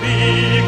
Vì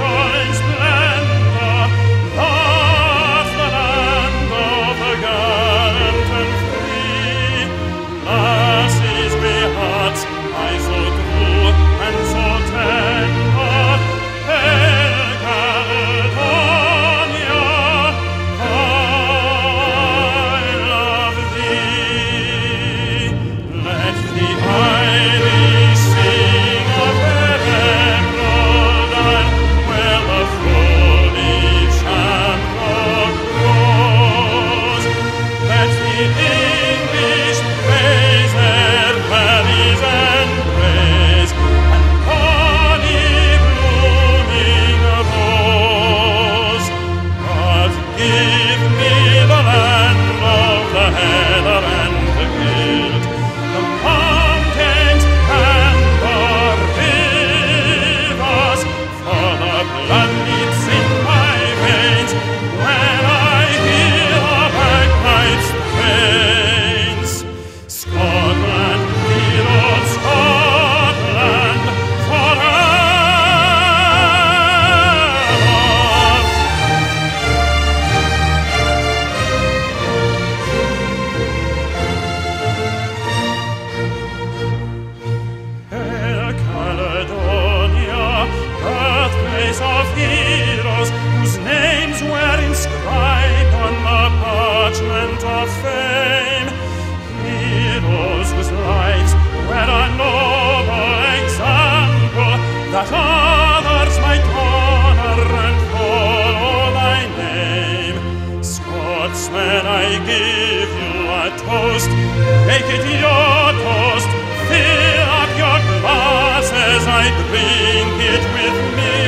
Make it your toast, fill up your glasses, I drink it with me.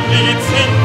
die Zinn